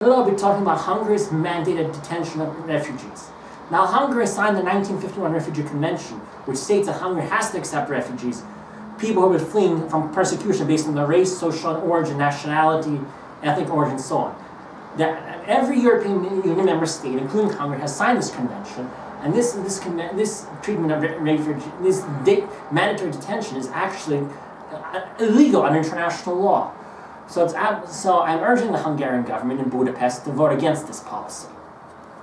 Today I'll be talking about Hungary's mandated detention of refugees. Now, Hungary signed the 1951 Refugee Convention, which states that Hungary has to accept refugees, people who are fleeing from persecution based on their race, social origin, nationality, ethnic origin, so on. That every European Union member state, including Hungary, has signed this convention, and this this this treatment of refugees, this mandatory detention, is actually uh, illegal under international law. So, so I'm urging the Hungarian government in Budapest to vote against this policy.